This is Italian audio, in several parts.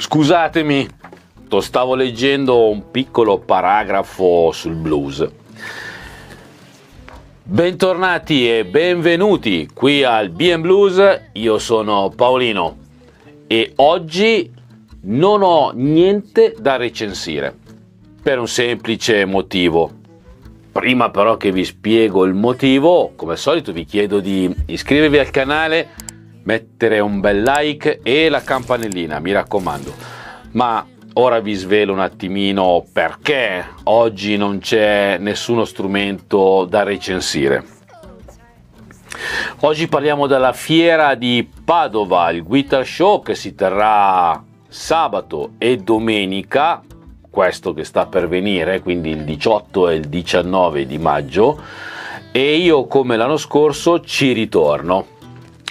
Scusatemi, stavo leggendo un piccolo paragrafo sul blues. Bentornati e benvenuti qui al BM Blues, io sono Paolino e oggi non ho niente da recensire per un semplice motivo. Prima però che vi spiego il motivo, come al solito vi chiedo di iscrivervi al canale, mettere un bel like e la campanellina, mi raccomando. Ma ora vi svelo un attimino perché oggi non c'è nessuno strumento da recensire. Oggi parliamo della fiera di Padova, il Guitar Show che si terrà sabato e domenica questo che sta per venire, quindi il 18 e il 19 di maggio, e io come l'anno scorso ci ritorno,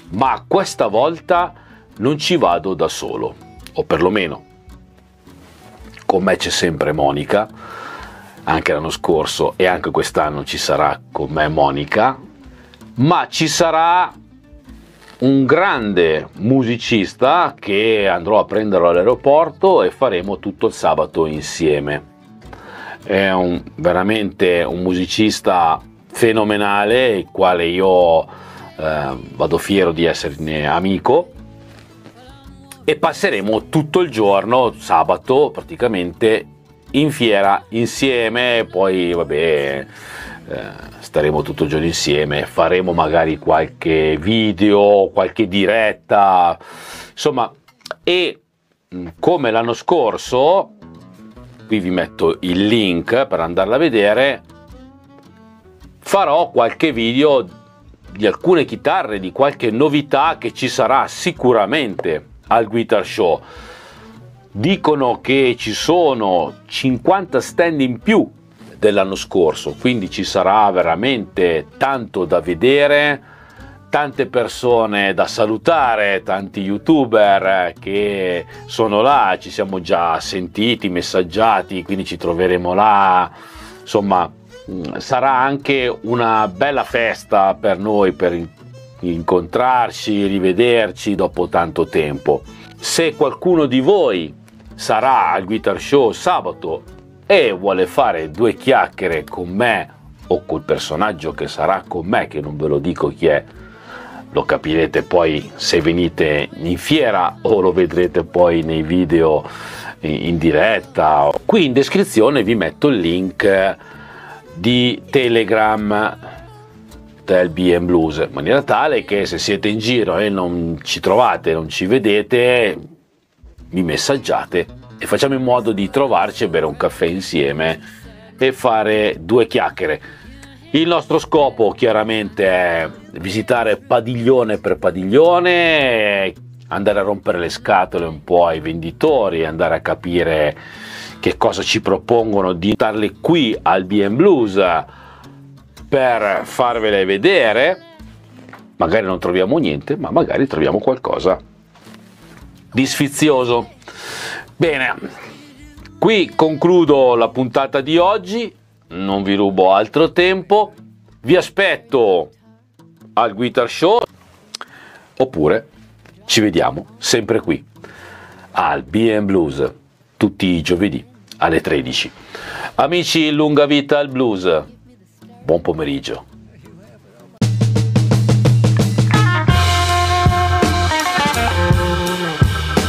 ma questa volta non ci vado da solo, o perlomeno con me c'è sempre Monica, anche l'anno scorso e anche quest'anno ci sarà con me Monica, ma ci sarà un grande musicista che andrò a prenderlo all'aeroporto e faremo tutto il sabato insieme. È un, veramente un musicista fenomenale, il quale io eh, vado fiero di esserne amico e passeremo tutto il giorno, sabato praticamente, in fiera insieme, poi vabbè eh, staremo tutto il giorno insieme, faremo magari qualche video, qualche diretta, insomma, e mm, come l'anno scorso, qui vi metto il link per andarla a vedere, farò qualche video di alcune chitarre, di qualche novità che ci sarà sicuramente al Guitar Show. Dicono che ci sono 50 stand in più dell'anno scorso, quindi ci sarà veramente tanto da vedere, tante persone da salutare, tanti youtuber che sono là, ci siamo già sentiti, messaggiati, quindi ci troveremo là, insomma sarà anche una bella festa per noi per incontrarci, rivederci dopo tanto tempo. Se qualcuno di voi sarà al Guitar Show sabato e vuole fare due chiacchiere con me o col personaggio che sarà con me, che non ve lo dico chi è, lo capirete poi se venite in fiera o lo vedrete poi nei video in diretta. Qui in descrizione vi metto il link di Telegram del BM Blues in maniera tale che se siete in giro e non ci trovate, non ci vedete, mi messaggiate e facciamo in modo di trovarci e bere un caffè insieme e fare due chiacchiere. Il nostro scopo chiaramente è visitare padiglione per padiglione, andare a rompere le scatole un po' ai venditori, andare a capire che cosa ci propongono di darle qui al BM Blues per farvele vedere. Magari non troviamo niente, ma magari troviamo qualcosa di sfizioso. Bene, qui concludo la puntata di oggi, non vi rubo altro tempo, vi aspetto al Guitar Show oppure ci vediamo sempre qui al BM Blues tutti i giovedì alle 13. Amici lunga vita al blues, buon pomeriggio.